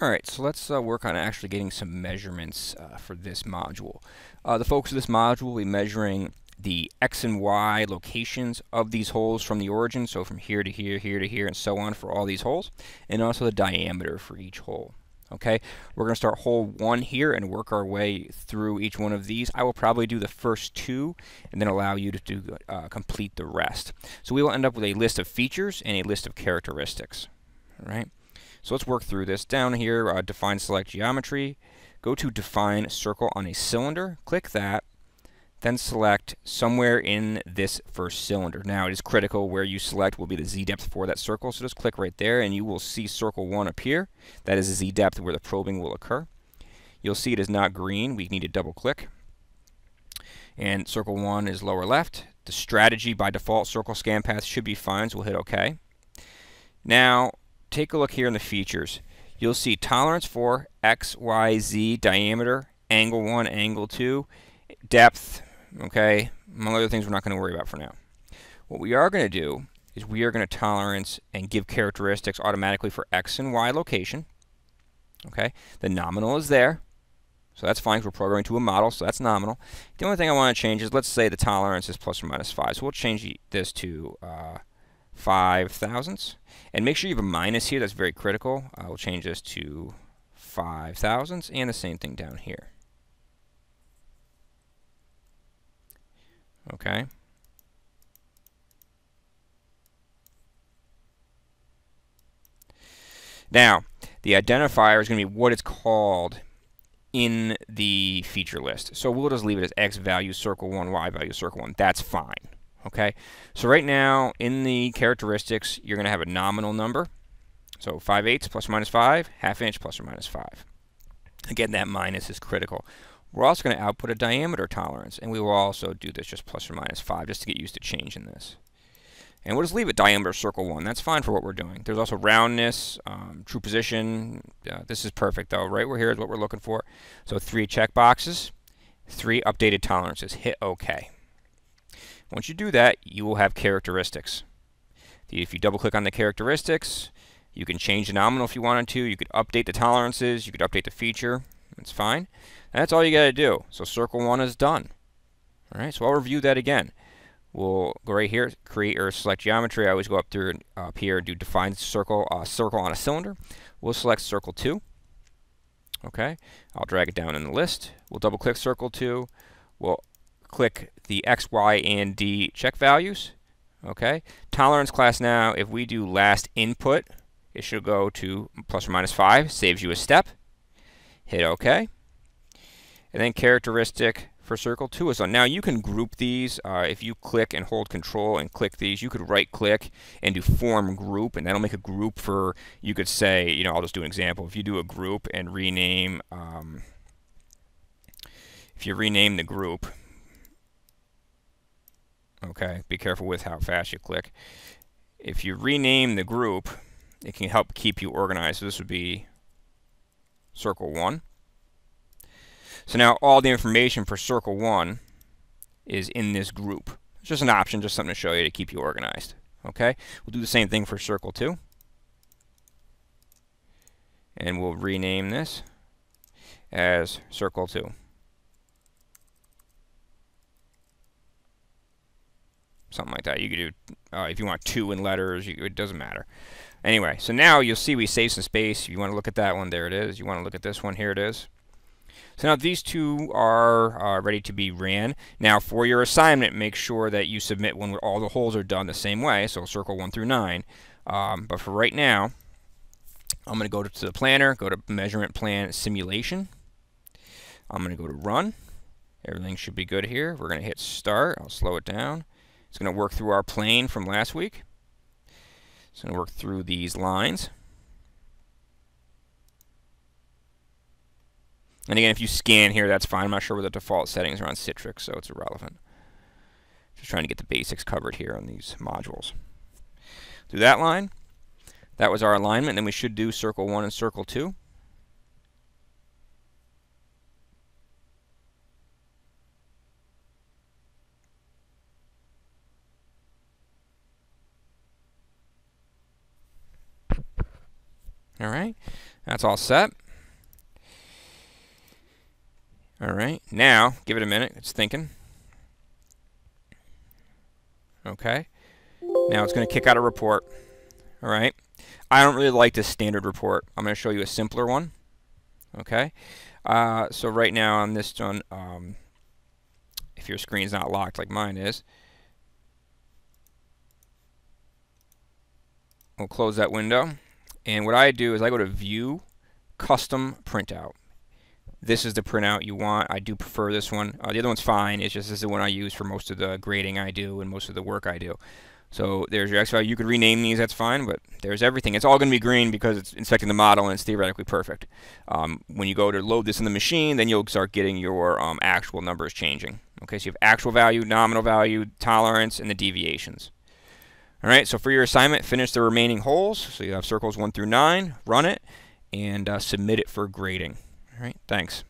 Alright, so let's uh, work on actually getting some measurements uh, for this module. Uh, the focus of this module will be measuring the x and y locations of these holes from the origin, so from here to here, here to here, and so on for all these holes, and also the diameter for each hole. Okay, we're going to start hole 1 here and work our way through each one of these. I will probably do the first two and then allow you to do, uh, complete the rest. So we will end up with a list of features and a list of characteristics. All right. So let's work through this. Down here, uh, define select geometry. Go to define circle on a cylinder. Click that. Then select somewhere in this first cylinder. Now it is critical where you select will be the z depth for that circle. So just click right there and you will see circle 1 appear. That is the z depth where the probing will occur. You'll see it is not green. We need to double click. And circle 1 is lower left. The strategy by default circle scan path should be fine, so we'll hit OK. Now take a look here in the features. You'll see tolerance for X, Y, Z, diameter, angle 1, angle 2, depth, okay, among other things we're not going to worry about for now. What we are going to do is we are going to tolerance and give characteristics automatically for X and Y location. Okay, the nominal is there. So that's fine because we're programming to a model, so that's nominal. The only thing I want to change is, let's say the tolerance is plus or minus 5. So we'll change this to uh, 5 thousandths. And make sure you have a minus here. That's very critical. I will change this to 5 thousandths and the same thing down here. Okay. Now, the identifier is going to be what it's called in the feature list. So we'll just leave it as x value circle 1, y value circle 1. That's fine. Okay, so right now in the characteristics, you're going to have a nominal number. So 5 eighths plus or minus 5, half inch plus or minus 5. Again, that minus is critical. We're also going to output a diameter tolerance, and we will also do this just plus or minus 5, just to get used to changing this. And we'll just leave it diameter circle 1. That's fine for what we're doing. There's also roundness, um, true position. Uh, this is perfect, though. Right here is what we're looking for. So three check boxes, three updated tolerances. Hit OK. Once you do that, you will have characteristics. If you double click on the characteristics, you can change the nominal if you wanted to. You could update the tolerances. You could update the feature. That's fine. That's all you got to do. So circle 1 is done. All right, so I'll review that again. We'll go right here, create or select geometry. I always go up through up here and do define circle, uh, circle on a cylinder. We'll select circle 2. Okay, I'll drag it down in the list. We'll double click circle 2. We'll click the X, Y, and D check values. Okay. Tolerance class now, if we do last input, it should go to plus or minus 5, saves you a step. Hit OK. And then characteristic for circle 2 is on. Now you can group these. Uh, if you click and hold control and click these, you could right click and do form group, and that'll make a group for, you could say, you know, I'll just do an example. If you do a group and rename, um, if you rename the group, Okay, be careful with how fast you click. If you rename the group, it can help keep you organized. So this would be circle 1. So now all the information for circle 1 is in this group. It's just an option, just something to show you to keep you organized. Okay, we'll do the same thing for circle 2. And we'll rename this as circle 2. Something like that. You could do, uh, if you want two in letters, you, it doesn't matter. Anyway, so now you'll see we save some space. If you want to look at that one, there it is. You want to look at this one, here it is. So now these two are uh, ready to be ran. Now for your assignment, make sure that you submit one where all the holes are done the same way, so circle 1 through 9. Um, but for right now, I'm going to go to the planner, go to measurement plan simulation. I'm going to go to run. Everything should be good here. We're going to hit start. I'll slow it down. It's going to work through our plane from last week. It's going to work through these lines. And again, if you scan here, that's fine. I'm not sure what the default settings are on Citrix, so it's irrelevant. Just trying to get the basics covered here on these modules. Through that line, that was our alignment. Then we should do circle 1 and circle 2. All right. That's all set. All right, now give it a minute. It's thinking. Okay. Now it's going to kick out a report. All right. I don't really like this standard report. I'm going to show you a simpler one. Okay. Uh, so right now on this one, um, if your screen's not locked like mine is, we'll close that window. And what I do is I go to View, Custom Printout this is the printout you want. I do prefer this one. Uh, the other one's fine. It's just this is the one I use for most of the grading I do and most of the work I do. So there's your X value. You could rename these, that's fine, but there's everything. It's all going to be green because it's inspecting the model and it's theoretically perfect. Um, when you go to load this in the machine, then you'll start getting your um, actual numbers changing. Okay, so you have actual value, nominal value, tolerance, and the deviations. All right, so for your assignment, finish the remaining holes. So you have circles 1 through 9, run it, and uh, submit it for grading. All right, thanks.